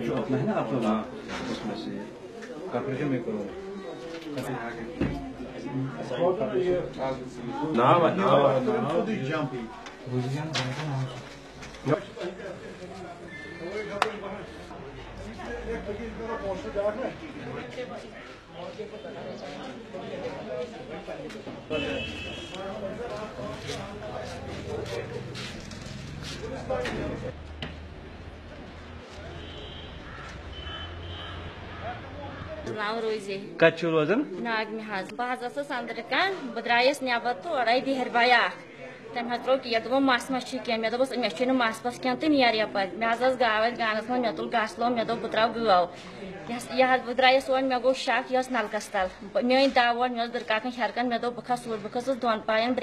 جو اپنا ہے نا آپ لوگ اس میں سے کپڑے میں کرو نام نام Mauruzi. Kaç yıl oldun? Nagmi Haz. Bazısı sandırıkan, budrayes ne yaptı, orayı diherbaya. تٔمۍ حظ ترٛوو کیک دوٚپُن مس ما چھُ کینٛہہ مےٚ دوٚپُس مےٚ چھُنہٕ مس پس کینٛہہ تہٕ نیر یپٲرۍ۔ مےٚ حظ ٲس گاو اَتہِ گانس منٛز مےٚ تُل گاسہٕ لوم مےٚ دوٚپ بہٕ ترٛاو گٲو۔ یہِ حظ بہٕ درٛایس اور مےٚ گوٚو شک یہِ ٲس نلکس تل۔ میٲنۍ دو اور مےٚ اوس دٕرکاکن ہیٚر کن مےٚ دوٚپ بہٕ کھس اوٗرۍ بہٕ دۄن پاین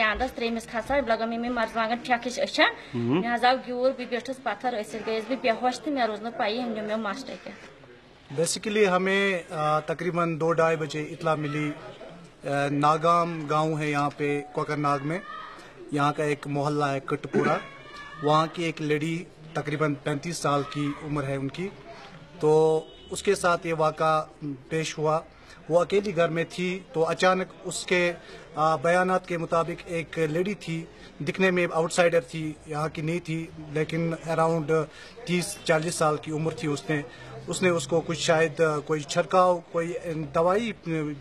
کھسا لگٲو مےٚ یِمے مرژٕوانگن أچھن۔ مےٚ حظ آو گیوٗر بہٕ بیٖٹھٕس پتھر سۭتۍ گٔیس بہٕ بے ہوش تہٕ مےٚ روٗز نہٕ پَیی أمۍ نیوٗ مےٚ مس ٹٔکِتھ۔ بیسیکلی ہمیں تقریباً دو ڈھائی بجے اطلاع ملی۔ ناگام گاؤں ہے یہاں پہ کوکر ناگ میں۔ یہاں کا ایک محلہ ہے کٹ پورا وہاں کی ایک لیڈی تقریباً پینتیس سال کی عمر ہے ان کی۔ تو اس کے ساتھ یہ واقعہ پیش ہوا۔ وہ اکیلی گھر میں تھی تو اچانک اس کے بیانات کے مطابق ایک لیڈی تھی۔ دکھنے میں آؤٹ سائڈر تھی یہاں کی نہیں تھی لیکن اراؤنڈ تیس چالیس سال کی عمر تھی اس نے۔ اس نے اس کو کچھ شاید کوئی چھڑکاؤ کوئی دوائی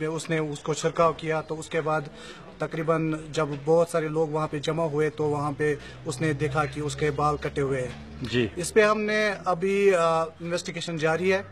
اس نے اس کو چھڑکاؤ کیا۔ تو اس کے بعد تقریباً جب بہت سارے لوگ وہاں پہ جمع ہوئے تو وہاں پہ اس نے دیکھا کہ اس کے بال کٹے ہوئے ہیں۔ جی۔ اس پہ ہم نے ابھی انویسٹیگیشن جاری ہے۔